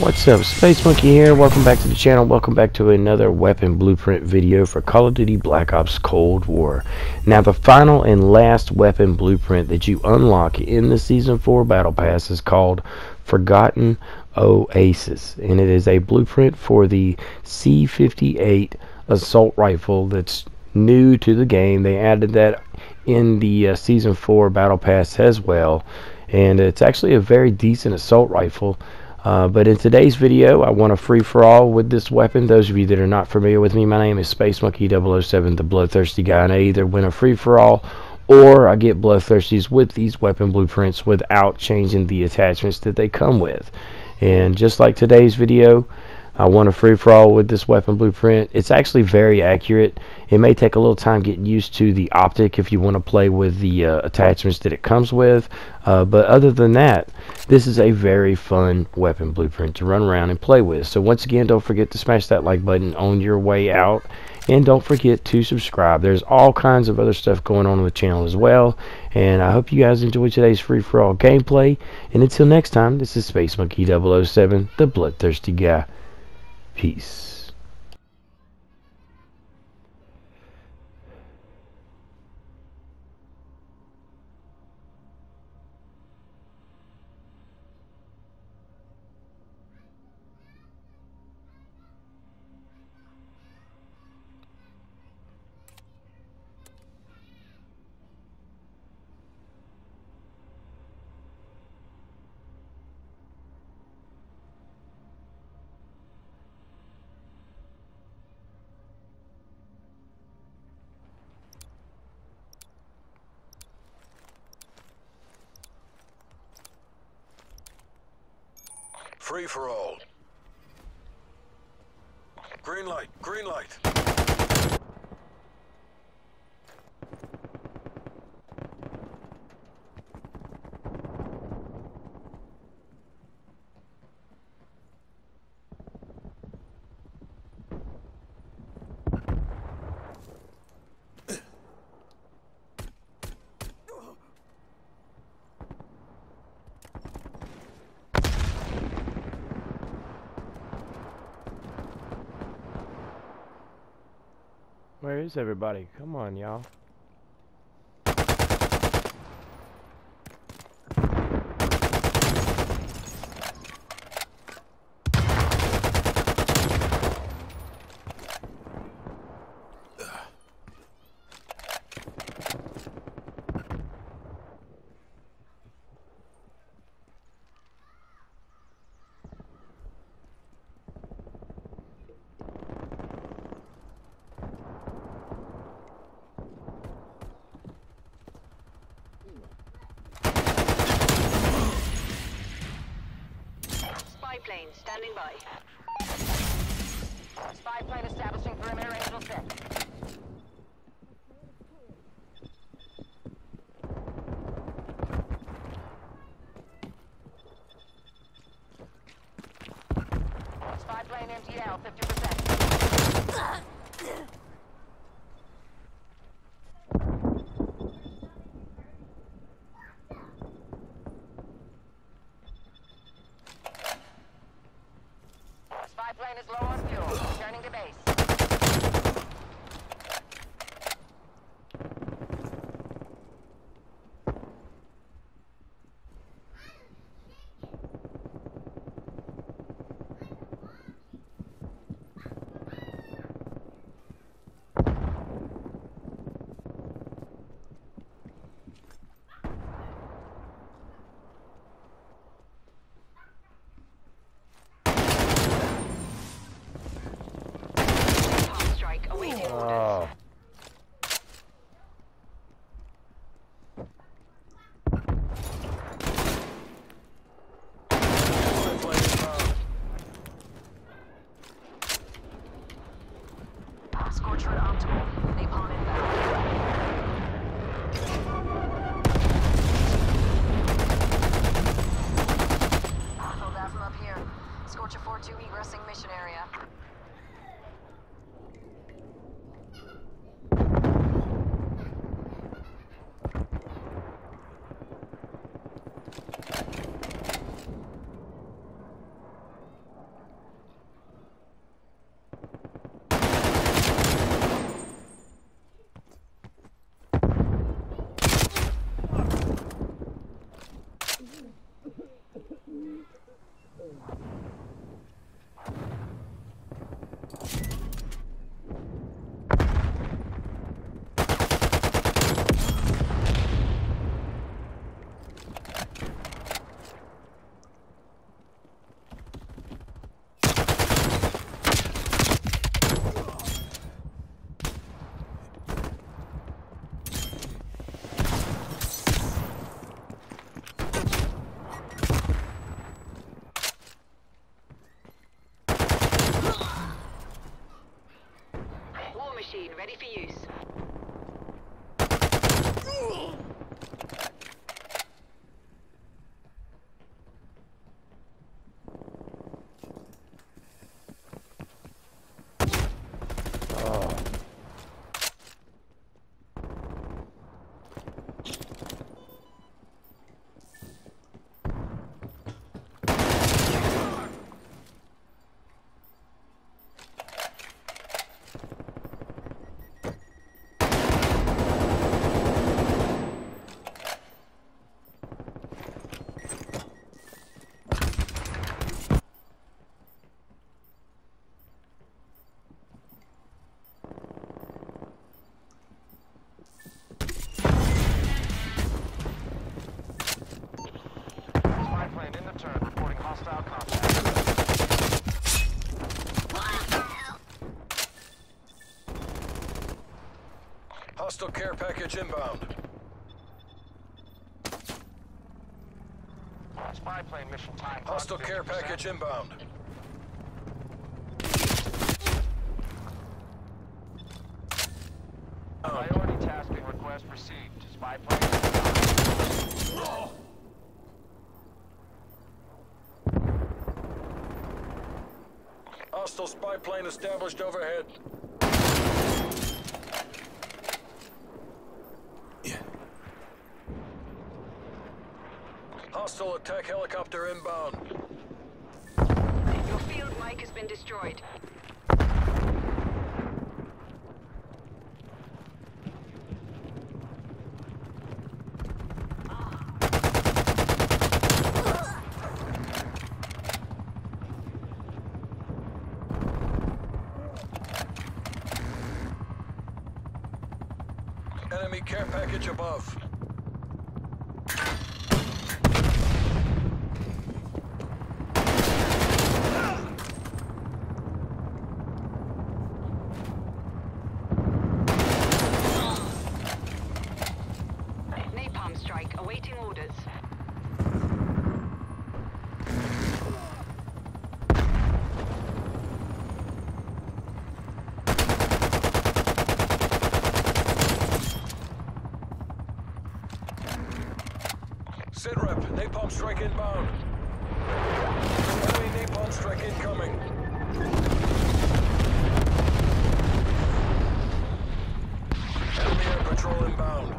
What's up, Space Monkey here. Welcome back to the channel. Welcome back to another weapon blueprint video for Call of Duty Black Ops Cold War. Now, the final and last weapon blueprint that you unlock in the Season 4 Battle Pass is called Forgotten Oasis, and it is a blueprint for the C58 assault rifle that's new to the game. They added that in the uh, Season 4 Battle Pass as well, and it's actually a very decent assault rifle. Uh, but in today's video, I want a free-for-all with this weapon. Those of you that are not familiar with me, my name is Space Monkey 007, the Bloodthirsty Guy, and I either win a free-for-all or I get Bloodthirsties with these weapon blueprints without changing the attachments that they come with. And just like today's video, I want a free-for-all with this weapon blueprint. It's actually very accurate. It may take a little time getting used to the optic if you want to play with the uh, attachments that it comes with. Uh, but other than that, this is a very fun weapon blueprint to run around and play with. So once again, don't forget to smash that like button on your way out. And don't forget to subscribe. There's all kinds of other stuff going on on the channel as well. And I hope you guys enjoyed today's free-for-all gameplay. And until next time, this is Space Monkey 007, the Bloodthirsty Guy. Peace. Free for all. Green light, green light. Everybody? Come on, y'all. Spy plane standing by. Oh, my God. Hostile care package inbound. Spy plane mission time. Hostile care package inbound. Priority tasking request received. Spy plane. Hostile spy plane established overhead. Hostile attack helicopter inbound. Your field mic has been destroyed. Enemy care package above. Napalm strike awaiting orders. Sitrep, napalm strike inbound. Enemy napalm strike incoming. Enemy air patrol inbound.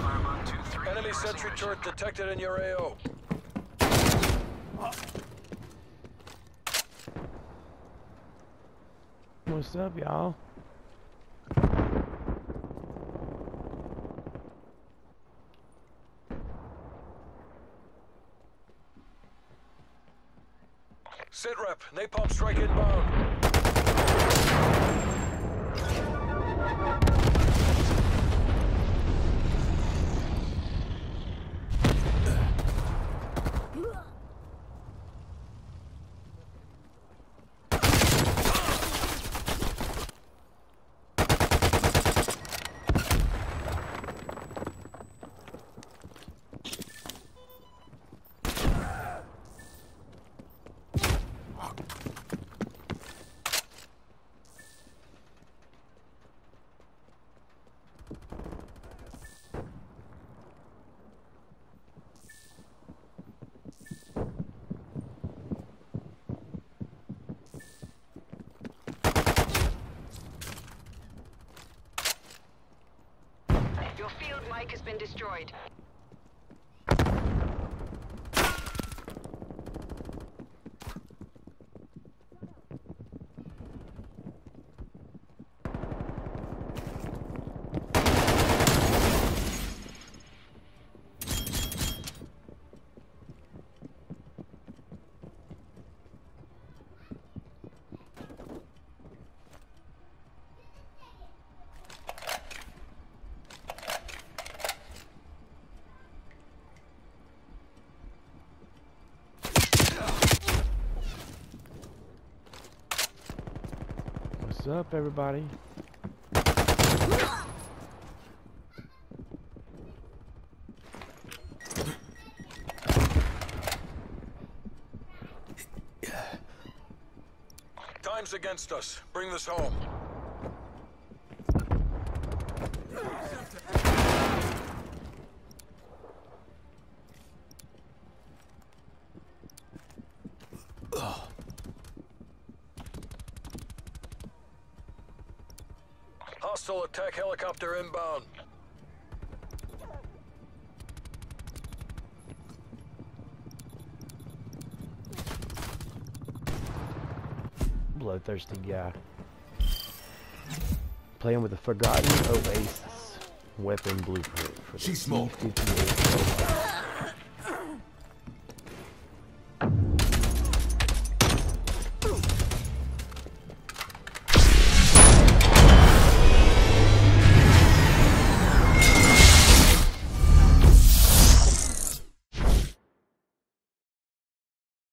Firebug 2-3. Enemy sentry turret detected in your AO. What's up, y'all? Sitrep, napalm strike inbound. Your field mic has been destroyed. Up, everybody? Time's against us. Bring this home. Hostile attack helicopter inbound. Bloodthirsty guy. Playing with the Forgotten Oasis weapon blueprint for the She's small. T58